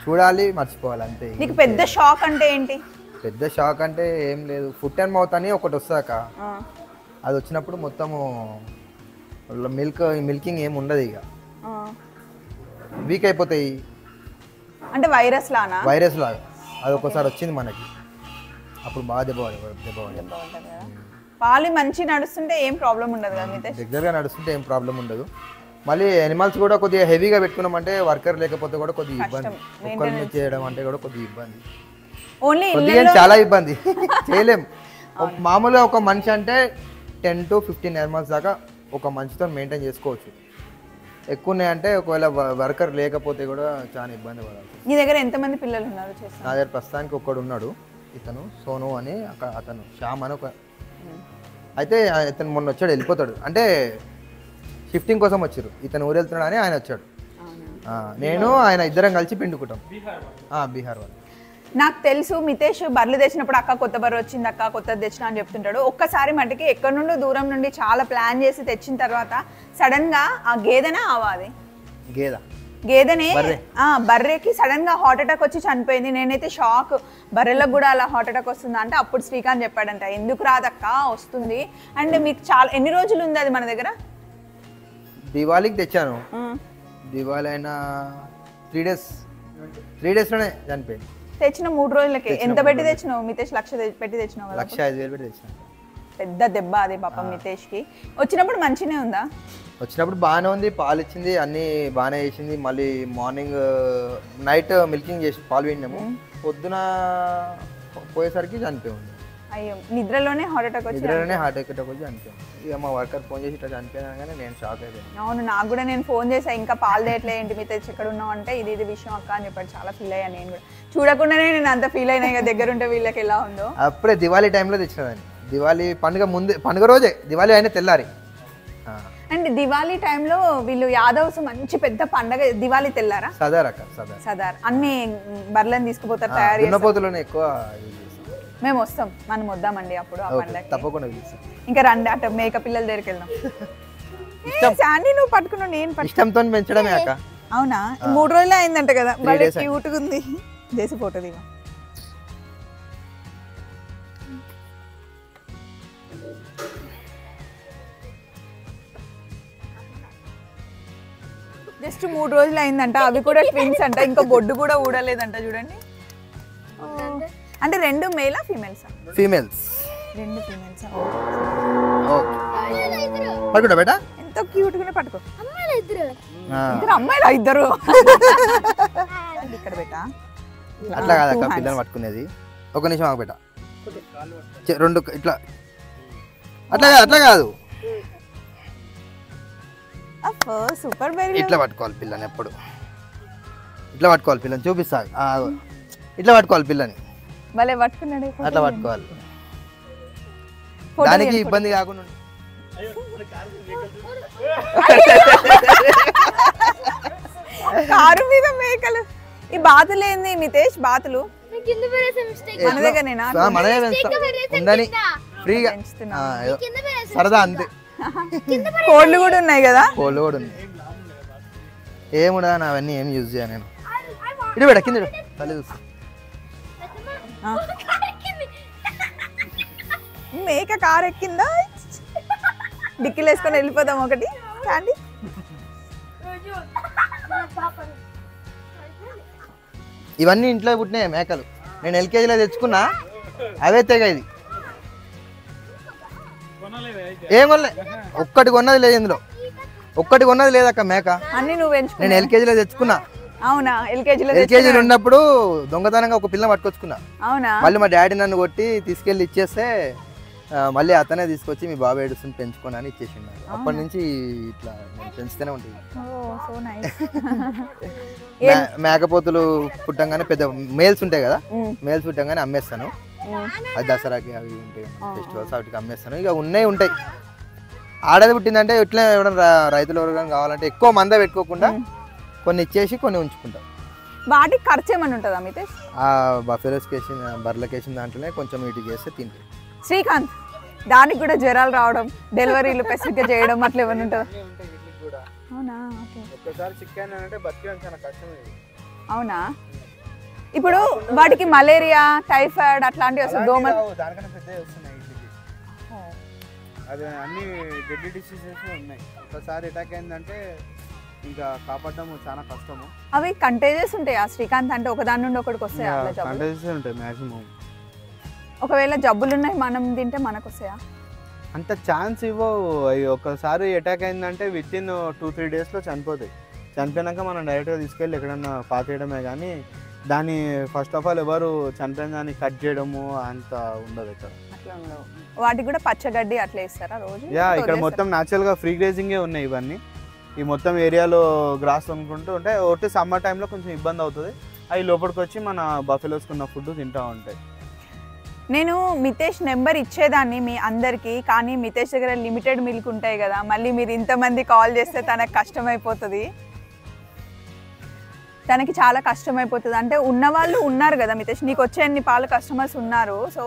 చూడాలి మర్చిపోవాలి అంతే. నీకు పెద్ద షాక్ అంటే ఏంటి? పెద్ద షాక్ అంటే ఏం లేదు. ఫుట్ అండ్ మౌత్ అని ఒకటి వస్తాక అది వచ్చినప్పుడు మొత్తము మిల్క్ మిల్కింగ్ ఏమి ఉండదు ఇక. వీక్ అయిపోతాయి. అంటే వైరస్ లానా? వైరస్ లాగా. అది ఒక్కోసారి వచ్చింది మనకి. అప్పుడు బాగా దెబ్బ దెబ్బ పాలు మంచి నడుస్తుంటే ఏం ప్రాబ్లం ఉండదు కదా రెగ్యులర్గా నడుస్తుంటే ఏం ప్రాబ్లం ఉండదు. మళ్ళీ ఎనిమల్స్ కూడా కొద్దిగా హెవీగా పెట్టుకున్నామంటే వర్కర్ లేకపోతే కూడా కొద్దిగా ఇబ్బంది. ఒక్కరి మీద చేయడం అంటే కూడా కొద్దిగా ఇబ్బంది. ఓన్లీ చాలా ఇబ్బంది. చేయలేం. మామూలుగా ఒక మనిషి అంటే టెన్ టు ఫిఫ్టీన్ ఎనిమల్స్ దాకా ఒక మనిషితో మెయింటైన్ చేసుకోవచ్చు. ఎక్కువ ఉన్నాయంటే ఒకవేళ వర్కర్ లేకపోతే కూడా చాలా ఇబ్బంది పడాలి నీ దగ్గర ఎంతమంది పిల్లలు ఉన్నారు నా దగ్గర ప్రస్తుతానికి ఒక్కడు ఉన్నాడు. ఇతను సోను అని అక్క- అతను శ్యామ్ అని ఒక అయితే ఇతను మొన్న వచ్చాడు వెళ్ళిపోతాడు. అంటే షిఫ్టింగ్ కోసం వచ్చారు ఇతను ఊరు వెళ్తున్నాడు అని ఆయన వచ్చాడు. నేను ఆయన ఇద్దరం కలిసి పిండుకుంటాం. బీహార్ వాళ్ళు. నాకు తెలుసు మితేష్ బర్రెలు తెచ్చినప్పుడు అక్క కొత్త బర్రె వచ్చింది అక్క కొత్తది తెచ్చిన అని చెప్తుంటాడు. ఒక్కసారి మటుకి ఎక్కడి నుండో దూరం నుండి చాలా ప్లాన్ చేసి తెచ్చిన తర్వాత సడన్గా ఆ గేదెనే ఆవాది గేద. గేదెనే బర్రెకి సడన్గా హార్ట్ అటాక్ వచ్చి చనిపోయింది. నేనైతే షాక్ బర్రెలకు కూడా అలా హార్ట్ అటాక్ వస్తుందా అంటే అప్పుడు శ్రీకాంత్ చెప్పాడంట ఎందుకు రాదక్క? వస్తుంది. అండ్ మీకు చాలా ఎన్ని రోజులు ఉంది అది మన దగ్గర? దివాళీకి తెచ్చాను. దివాళీ అయినా త్రీ డేస్ త్రీ డేస్లోనే చనిపోయింది. తెచ్చిన మూడు రోజులకి. ఎంత పెట్టి తెచ్చినావు? మితేష్ లక్ష పెట్టి తెచ్చినావు లక్ష ఐదు వేలు పెట్టి తెచ్చాను. పెద్ద దెబ్బ అది పాపం నితేష్కి వచ్చినప్పుడు మంచినే ఉందా? వచ్చినప్పుడు బాగానే ఉంది పాలు ఇచ్చింది అన్నీ బాగానే చేసింది. మళ్ళీ మార్నింగ్ నైట్ మిల్కింగ్ చేసి పాలు పిండినాము. పొద్దున పోయేసరికి చనిపోయింది. అయ్యో నిద్రలోనే హార్ట్ అటాక్ వచ్చి నిద్రలోనే హార్ట్ అటాక్ వచ్చి చనిపోయింది. ఇక మా వర్కర్ ఫోన్ చేసి ఇట్లా చనిపోయినా కానీ నేను షాక్ అయిపోయాను. అవును నాకు కూడా నేను ఫోన్ చేసా ఇంకా పాలు తేయట్లే ఏంటి మీ తెచ్చి ఎక్కడ ఉన్నావు అంటే ఇది ఇది విషయం అక్క అని చెప్పాడు. చాలా ఫీల్ అయ్యా నేను కూడా. చూడకుండానే నేను అంత ఫీల్ అయినా ఇక దగ్గర ఉంటే వీళ్ళకి ఎలా ఉందో? అప్పుడే దివాళీ టైంలో తెచ్చినదాన్ని. దివాళీ పండుగ ముందే పండుగ రోజే. దివాళీ అయినా తెల్లారి. అండ్ దివాళీ టైంలో వీళ్ళు యాదవ్స్ మంచి పెద్ద పండగ దివాళీ తెల్లారా? సదార్ అక్క సదార్. సదార్. అన్ని బర్లను తీసుకుపోతారు తయారు. దున్నపోతులోనే ఎక్కువ మేము వస్తాం మనం వద్దామండి అప్పుడు ఆ ఓకే పండగకి తప్పకుండా ఇంకా రండి అటు మేక పిల్లల దగ్గరికి వెళ్దాం శాండీ నువ్వు పట్టుకున్నావు నేను పట్టు ఇష్టంతో పెంచడమే అక్క. అవునా? మూడు రోజులే అయిందంట కదా అయింది. క్యూట్గా ఉంది. చేసి ఫోటో దిగా జస్ట్ మూడు రోజులు అయిందంట అవి కూడా ట్విన్స్ అంట ఇంకా బొడ్డు కూడా ఊడలేదంట చూడండి. ఓ. అంటే రెండు మేలా ఫీమేల్సా ఫీమేల్స్ రెండు ఫీమేల్సా ఓకే పడుకుంటా బేటా? ఎంతో క్యూట్గానే పట్టుకో. అమ్మాయిలు ఇద్దరు? ఆ, ఇద్దరు అమ్మాయిలా ఇద్దరు? ఇక్కడ పెట్టా అట్లా కాదక్క పిల్లలు పట్టుకునేది. ఒక నిమిషం ఆగు బేటా. చె- రెండు ఇట్లా అట్లా కాదు అట్లా కాదు. సూపర్ బెరీ ఇట్లా పట్టుకోవాలి పిల్లని ఎప్పుడు. ఇట్లా పట్టుకోవాలి పిల్లని చూపిస్తా. ఆ, ఇట్లా పట్టుకోవాలి పిల్లని. భలే పట్టుకున్నాడు అట్లా పట్టుకోవాలి. దానికి ఇబ్బంది కాకుండా. కారు మీద మేకలు. ఈ బాతులు ఏంది మితేష్? బాతులు. మన దగ్గరనేనా? ఫ్రీగా సరదా అంతే కోళ్ళు కూడా ఉన్నాయి కదా? కోళ్ళు కూడా ఉంది ఏముండదా నా అవన్నీ ఏం యూజ్ చేయను నేను. ఇటు పెడ కింద. తల్లి చూస్తా. మేక కారు ఎక్కిందా? డిక్కీలు వేసుకొని వెళ్ళిపోదాం ఒకటి. కానీ ఇవన్నీ ఇంట్లో పుట్టినాయి మేకలు. నేను ఎల్కేజీలో తెచ్చుకున్నా అవే తెగ ఇది. ఏం కొనలే? ఒక్కటి కొన్నది లేదు ఇందులో. ఒక్కటి కొన్నది లేదక్క మేక. అన్ని నువ్వు నేను ఎల్కేజీలో తెచ్చుకున్నా. అవునా? ఎల్కేజీలో ఎల్కేజీలో ఉన్నప్పుడు దొంగతనంగా ఒక పిల్ల పట్టుకొచ్చుకున్నా. అవునా? మళ్ళీ మా డాడీ నన్ను కొట్టి తీసుకెళ్ళి ఇచ్చేస్తే మళ్ళీ అతనే తీసుకొచ్చి మీ బాబు ఏడుస్తుంది పెంచుకొని అని ఇచ్చేసిండు. అప్పటి నుంచి ఇట్లా పెంచుతూనే ఉంటుంది ఓ సో నైస్. మే- మేకపోతులు పుట్టంగానే పెద్ద మేల్స్ ఉంటాయి కదా? మేల్స్ పుట్టంగానే అమ్మేస్తాను. అది దసరాకి అవి ఉంటాయి. ఫెస్టివల్స్ వాటికి అమ్మేస్తాను. ఇక ఉన్నాయి ఉంటాయి. ఆడది పుట్టిందంటే ఎట్లా ఎవరైనా రైతులు ఎవరైనా కావాలంటే ఎక్కువ మంద పెట్టుకోకుండా కొన్ని ఇచ్చేసి కొన్ని ఉంచుకుంటాం. వాటికి ఖర్చు ఏమని ఉంటుందా మితేష్? ఆ బఫెలోస్కి వేసిన బర్రెలకి వేసిన దాంట్లోనే కొంచెం వీటికి వేస్తే తింటాయి శ్రీకాంత్ దానికి కూడా జ్వరాలు రావడం డెలివరీలు పెసిఫిక్గా చేయడం అట్లా ఏమైనా ఉంటుందా? అవునా? ఒక్కసారి బతికడం చాలా కష్టమే అవునా? ఇప్పుడు వాటికి మలేరియా టైఫాయిడ్ అట్లాంటివి వస్తాయి దోమలు అది అన్ని డెడ్లీ డిసీజెస్ ఉన్నాయి. ఒకసారి అటాక్ అయిందంటే ఇంకా కాపాడడం చాలా కష్టము. అవి కంటేజెస్ ఉంటాయా? శ్రీకాంత్ అంటే ఒకదాని నుండి ఒకటికి వస్తాయా? కంటెన్సీ ఉంటాయి మ్యాక్సిమం ఒకవేళ జబ్బులు ఉన్నాయి మనం తింటే మనకు వస్తాయా? అంత ఛాన్స్ ఇవ్వవు. అవి ఒకసారి అటాక్ అయిందంటే విత్ ఇన్ టూ త్రీ డేస్లో చనిపోతాయి. చనిపోయినాక మనం డైరెక్ట్గా తీసుకెళ్ళి ఎక్కడన్నా పాతేయడమే కానీ దాన్ని ఫస్ట్ ఆఫ్ ఆల్ ఎవరు చనిపోయిన దాన్ని కట్ చేయడము అంత ఉండదు ఇక్కడ. వాటికి కూడా పచ్చగడ్డి అట్లా ఇస్తారా రోజు? యా ఇక్కడ? మొత్తం న్యాచురల్గా ఫ్రీ గ్రేజింగే ఉన్నాయి ఇవన్నీ. ఈ మొత్తం ఏరియాలో గ్రాస్ అనుకుంటూ ఉంటే ఒకటి సమ్మర్ టైంలో కొంచెం ఇబ్బంది అవుతుంది. అవి లోపలికి వచ్చి మన బఫెలోస్కున్న ఫుడ్ తింటూ ఉంటాయి. నేను మితేష్ నెంబర్ ఇచ్చేదాన్ని మీ అందరికి కానీ మితేష్ దగ్గర లిమిటెడ్ మిల్క్ ఉంటాయి కదా మళ్ళీ మీరు ఇంతమంది కాల్ చేస్తే తనకు కష్టమైపోతుంది. తనకి చాలా కష్టమైపోతుంది. అంటే ఉన్నవాళ్ళు ఉన్నారు కదా మితేష్ నీకు వచ్చే అన్ని పాల కస్టమర్స్ ఉన్నారు. సో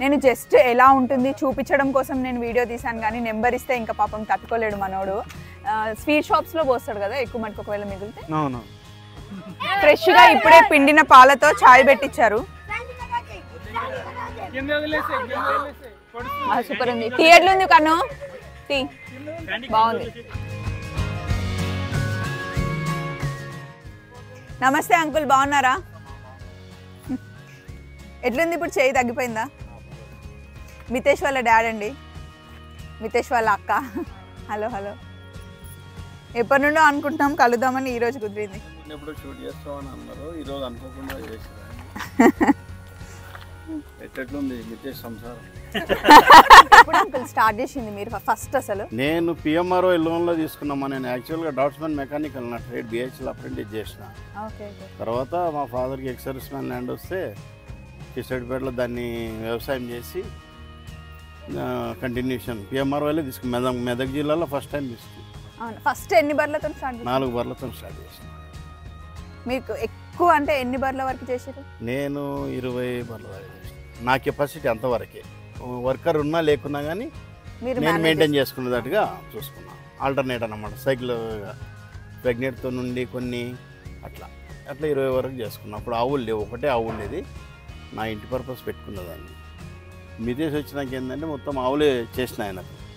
నేను జస్ట్ ఎలా ఉంటుంది చూపించడం కోసం నేను వీడియో తీశాను కానీ నెంబర్ ఇస్తే ఇంకా పాపం తట్టుకోలేడు మనోడు. స్వీట్ షాప్స్లో పోస్తాడు కదా ఎక్కువ మటుకు ఒకవేళ మిగిలితే? అవును. ఫ్రెష్గా ఇప్పుడే పిండిన పాలతో చాయ్ పెట్టించారు సూపర్ ఉంది. టీ ఎట్లుంది కన్ను? టీ. బాగుంది. నమస్తే అంకుల్ బాగున్నారా? ఎట్లుంది ఇప్పుడు చేయి తగ్గిపోయిందా? మితేష్ వాళ్ళ డాడ్ అండి. మితేష్ వాళ్ళ అక్క. Hello hello. ఎప్పటి నుండో అనుకుంటున్నాం కలుద్దామని కుదిరింది. ఈరోజు నితేష్ సంసారం? స్టార్ట్ చేసింది మీరు ఫస్ట్ అసలు? నేను పిఎంఆర్ఓ లోన్లో తీసుకున్నామా? నేను యాక్చువల్గా డాట్స్మెన్ మెకానికల్ నా ట్రేడ్ బిహెచ్ఎల్ అప్రెంటిస్ చేసిన. తర్వాత మా ఫాదర్కి ఎక్సర్విస్ మ్యాన్ ల్యాండ్ వస్తే కిస్టడిపేటలో దాన్ని వ్యవసాయం చేసి కంటిన్యూషన్ పిఎంఆర్ఓలో తీసుకు మెదక్ మెదక్ జిల్లాలో ఫస్ట్ టైం తీసుకు. అవును. ఫస్ట్ ఎన్ని బర్లతో స్టార్ట్ నాలుగు బర్లతో స్టార్ట్ చేసిన. మీకు ఎక్కువ అంటే ఎన్ని బర్ల వరకు చేశారు? నేను ఇరవై బర్ల చేసిన. నా కెపాసిటీ అంతవరకే. వర్కర్ ఉన్నా లేకున్నా కానీ నేను మెయింటైన్ చేసుకునేటట్టుగా చూసుకున్నాను ఆల్టర్నేట్ అన్నమాట సైకిల్ ప్రెగ్నెంట్తో నుండి కొన్ని అట్లా. అట్లా ఇరవై వరకు చేసుకున్నాను అప్పుడు ఆవులు లేవు ఒకటే ఆవు ఉండేది. నా ఇంటి పర్పస్ పెట్టుకున్నదాన్ని. మిదేశ్ వచ్చినాక ఏంటంటే మొత్తం ఆవులే చేసిన ఆయనకు.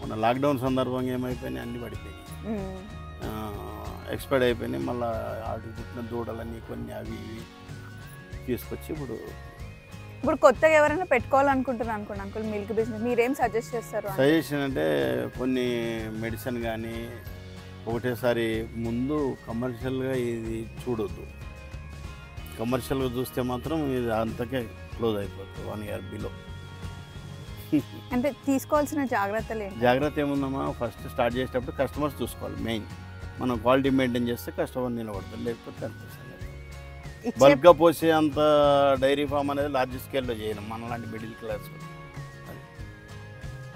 మొన్న లాక్డౌన్ సందర్భంగా ఏమైపోయినాయి అన్నీ పడిపోయినాయి. మ్మ్. ఎక్స్పైర్డ్ అయిపోయినాయి. మళ్ళీ వాటికి పుట్టిన దూడలని కొన్ని అవి ఇవి తీసుకొచ్చి ఇప్పుడు ఇప్పుడు కొత్తగా ఎవరైనా పెట్టుకోవాలనుకుంటున్నారు అనుకోండి అంకుల్ మిల్క్ బిజినెస్ మీరేం సజెస్ట్ చేస్తారు? సజెషన్ అంటే కొన్ని మెడిసిన్ కానీ ఒకటేసారి ముందు కమర్షియల్గా ఇది చూడొద్దు. కమర్షియల్గా చూస్తే మాత్రం ఇది అంతకే క్లోజ్ అయిపోతుంది వన్ ఇయర్ బిలో అంటే తీసుకోవాల్సిన జాగ్రత్తలు జాగ్రత్త ఏముందమ్మా ఫస్ట్ స్టార్ట్ చేసేటప్పుడు కస్టమర్స్ చూసుకోవాలి మెయిన్ మనం క్వాలిటీ మెయింటైన్ చేస్తే కస్టమర్ నిలబడతారు లేకపోతే కనిపిస్తుంది బల్క్గా పోసే అంత డైరీ ఫామ్ అనేది లార్జ్ స్కేల్లో చేయను మనలాంటి మిడిల్ క్లాస్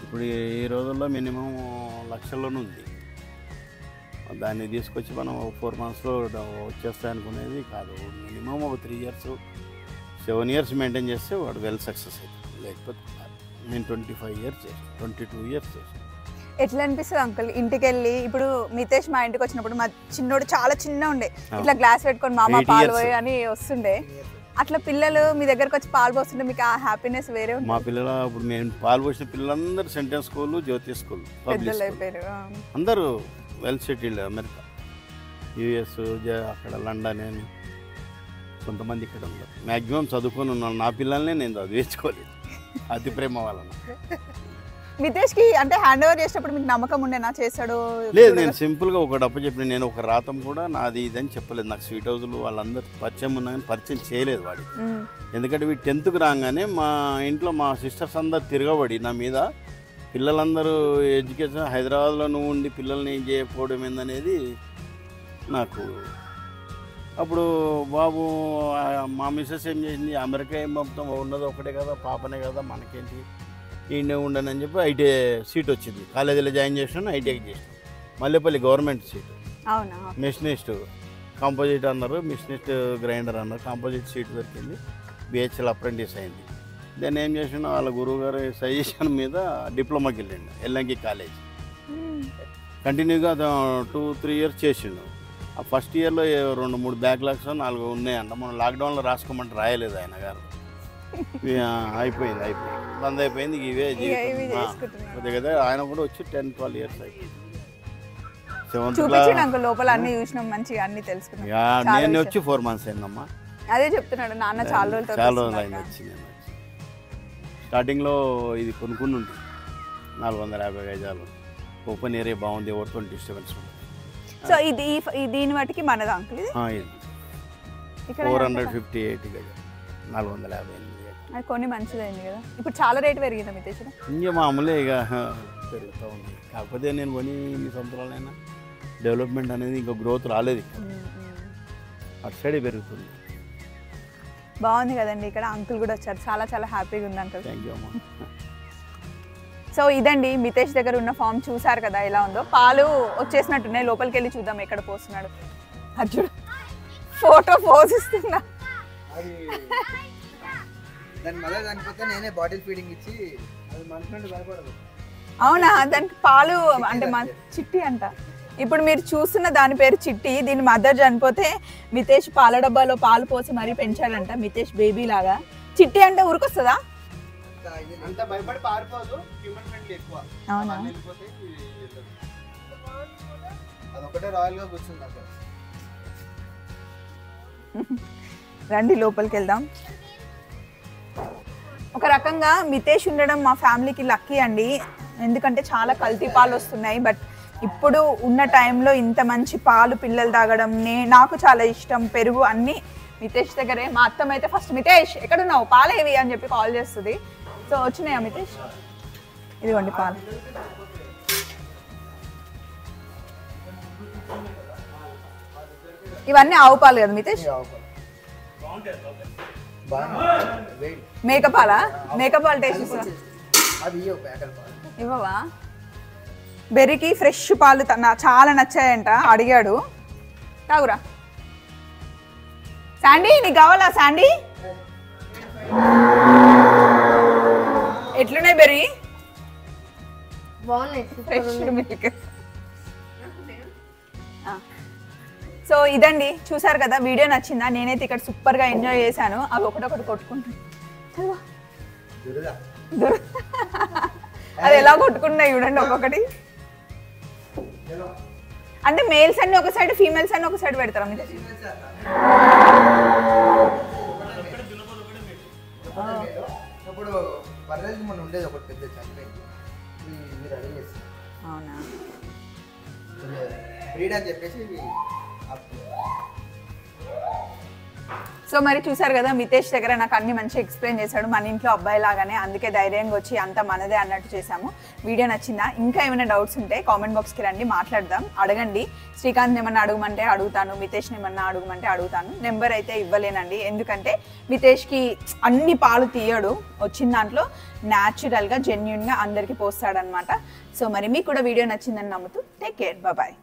ఇప్పుడు ఈ- రోజుల్లో మినిమం లక్షల్లోనే ఉంది. దాన్ని తీసుకొచ్చి మనం ఫోర్ మంత్స్లో వచ్చేస్తాయి అనుకునేది కాదు. మినిమం ఒక three years seven years maintain చేస్తే వాడు వెల్ సక్సెస్ అవుతుంది లేకపోతే నేను ట్వంటీ ఫైవ్ ఇయర్స్ చేసాను ట్వంటీ టూ ఇయర్స్ చేసాను ఎట్లా అనిపిస్తుంది అంకుల్ ఇంటికి వెళ్ళి ఇప్పుడు మితేష్ మా ఇంటికి వచ్చినప్పుడు మా చిన్నోడు చాలా చిన్న ఉండే. ఇట్లా గ్లాస్ పెట్టుకొని మామ పాలు. పోయి అని వస్తుండే. అట్లా పిల్లలు మీ దగ్గరకు వచ్చి పాలు పోస్తుంటే మీకు ఆ హ్యాపీనెస్ వేరే మా పిల్లల ఇప్పుడు నేను పాలు పోసిన పిల్లలందరూ సెంటెన్స్ స్కూల్ జ్యోతి స్కూల్ పెద్దలు అయిపోయారు. అందరూ వెల్ సెటిల్డ్ అమెరికా. యుఎస్ అక్కడ లండన్ అని కొంతమంది ఇక్కడ ఉన్నారు. మ్యాక్సిమం చదువుకొని ఉన్నాను నా పిల్లల్ని నేను చదివించుకోలేదు. అతి ప్రేమ వలన మితేష్కి అంటే హ్యాండ్ ఓవర్ చేసేటప్పుడు మీకు నమ్మకం ఉండేనా? చేస్తాడు లేదు నేను సింపుల్గా ఒక డబ్బు చెప్పిన నేను ఒక రాతం కూడా నాది ఇదని చెప్పలేదు. నాకు స్వీట్ హౌస్లు వాళ్ళందరూ పరిచయం ఉన్నా కానీ పరిచయం చేయలేదు ఉమ్, ఎందుకంటే వీడు టెన్త్కి రాగానే మా ఇంట్లో మా సిస్టర్స్ అందరు తిరగబడి నా మీద పిల్లలందరూ ఎడ్యుకేషన్ హైదరాబాద్లో నువ్వు ఉండి పిల్లల్ని చేయకపోవడం ఏందనేది నాకు అప్పుడు బాబు మా మిస్సెస్ ఏం చేసింది? అమెరికా ఏం పంపుతాం? ఉన్నది ఒకటే కదా పాపనే కదా మనకేంటి? ఈయనే ఉండను అని చెప్పి ఐటీ సీట్ వచ్చింది. కాలేజీలో జాయిన్ చేసినాను ఐటీఐకి చేసినాను. Mallepally government seat. అవునా? మిషనిస్ట్. కాంపోజిట్ అన్నారు మిషనిస్ట్ గ్రైండర్ అన్నారు కాంపోజిట్ సీట్ దొరికింది. బిహెచ్ఎల్ అప్రెంటిస్ అయింది. దాన్ని ఏం చేసిన వాళ్ళ గురువు గారి సజెషన్ మీద డిప్లొమాకి వెళ్ళిండు ఎల్లంకి కాలేజ్. కంటిన్యూగా టూ త్రీ ఇయర్స్ చేసిండు. ఆ ఫస్ట్ ఇయర్లో రెండు మూడు బ్యాక్లాగ్స్ నాలుగు ఉన్నాయంట. మనం లాక్డౌన్లో రాసుకోమంటే రాయలేదు ఆయన గారు. అయిపోయింది అయిపోయింది. బంద్ అయిపోయింది ఇవే జీవితం. కదా ఆయన కూడా వచ్చి టెన్ ట్వెల్వ్ ఇయర్స్ అయిపోయింది లోపల అన్ని చూసినాం మంచిగా అన్ని తెలుసుకున్నాం. నేను. వచ్చి ఫోర్ మంత్స్ అయిందమ్మా. అదే చెప్తున్నాడు నాన్న చాలా రోజుల చాలా రోజులు అయింది వస్తున్నాడు వచ్చి నేను స్టార్టింగ్లో ఇది కొనుక్కుని ఉంది నాలుగు వందల యాభై గజాలు. ఓపెన్ ఏరియా బాగుంది ఎవరితో డిస్టర్బెన్స్ సో ఇది దీని వాటికి మనదా అంకుల్ ఇది? ఫోర్? హండ్రెడ్ ఫిఫ్టీ ఎయిట్ గజాలు నాలుగు వందల యాభై. అది కొన్ని మంచిదైంది కదా. ఇప్పుడు చాలా రేట్ పెరిగిందా మితేష్ ఇంకే మామూలే ఇక. పెరుగుతూ ఉంది. కాకపోతే నేను కొని ఇన్ని సంవత్సరాలైనా డెవలప్మెంట్ అనేది ఇంకా గ్రోత్ రాలేదు. అటు సైడే పెరుగుతుంది. బాగుంది కదండి. ఇక్కడ అంకుల్ కూడా వచ్చారు. చాలా చాలా హ్యాపీగా ఉంది అంకుల్. థ్యాంక్ యూ అమ్మా. సో ఇదండి మితేష్ దగ్గర ఉన్న ఫామ్ చూసారు కదా ఎలా ఉందో. పాలు వచ్చేసినట్టున్నాయి. లోపలికి వెళ్ళి చూద్దాం ఎక్కడ పోస్తున్నాడు. అర్జుడు ఫోటో పోసిస్తున్నా దాని మదర్ చనిపోతే నేనే బాటిల్ ఫీడింగ్ ఇచ్చి అది మంచి నుండి భయపడదు అవునా? దానికి పాలు అంటే మా చిట్టి అంట. ఇప్పుడు మీరు చూస్తున్న దాని పేరు చిట్టి. దీని మదర్ చనిపోతే మితేష్ పాల డబ్బాలో పాలు పోసి మరీ పెంచాడంట. మితేష్ బేబీ లాగా. చిట్టి అంటే ఊరికొస్తుందా? అంత భయపడి పారిపోదు. హ్యూమన్ ఫ్రెండ్లీ ఎక్కువ. అవునా. అదొకటే రాయల్గా కూర్చుంది రండి లోపలికి వెళ్దాం. ఒక రకంగా మితేష్ ఉండడం మా ఫ్యామిలీకి లక్కీ అండి. ఎందుకంటే చాలా కల్తీ పాలు వస్తున్నాయి. బట్ ఇప్పుడు ఉన్న టైంలో ఇంత మంచి పాలు పిల్లలు తాగడం నే నాకు చాలా ఇష్టం. పెరుగు అన్నీ మితేష్ దగ్గరే. మా అత్తమ్మ అయితే ఫస్ట్ మితేష్ ఎక్కడున్నావు? పాలేవి అని చెప్పి కాల్ చేస్తుంది. సో వచ్చినాయా మితేష్? ఇదిగోండి పాలు. ఇవన్నీ ఆవు పాలు కదా మితేష్? మేకపాలా? మేకపాలు టేస్ట్ ఇస్తా ఇవ్వవా? బెర్రీకి ఫ్రెష్ పాలు తన చాలా నచ్చాయంట అడిగాడు. తాగురా. శాండీ నీకు కావాలా శాండీ? ఎట్లున్నాయి బెర్రీ? బాగున్నాయి ఫ్రెష్ మిల్క్ సో ఇదండి చూసారు కదా వీడియో నచ్చిందా? నేనైతే ఇక్కడ సూపర్గా ఎంజాయ్ చేశాను. అవి ఒకటొకటి కొట్టుకుంటాను చదవా. దురద దూరం. అది ఎలా కొట్టుకున్నాయి చూడండి ఒక్కొక్కటి. అంటే మేల్స్ అన్ని ఒక సైడ్ ఫీమేల్స్ అన్ని ఒక సైడ్ పెడతారా? మీరు? అవునా? అని చెప్పేసి. సో మరి చూసారు కదా మితేష్ దగ్గర నాకు అన్ని మంచిగా ఎక్స్ప్లెయిన్ చేశాడు. మన ఇంట్లో అబ్బాయి లాగానే అందుకే ధైర్యంగా వచ్చి అంత మనదే అన్నట్టు చేశాము. వీడియో నచ్చిందా? ఇంకా ఏమైనా డౌట్స్ ఉంటే కామెంట్ బాక్స్కి రండి మాట్లాడదాం. అడగండి. శ్రీకాంత్ ఏమన్నా అడగమంటే అడుగుతాను మితేష్ని ఏమన్నా అడగమంటే అడుగుతాను. నెంబర్ అయితే ఇవ్వలేనండి. ఎందుకంటే మితేష్కి అన్ని పాలు తీయడు. వచ్చిన దాంట్లో న్యాచురల్గా జెన్యున్గా అందరికీ పోస్తాడనమాట సో మరి మీకు కూడా వీడియో నచ్చిందని నమ్ముతూ టేక్ కేర్ బాయ్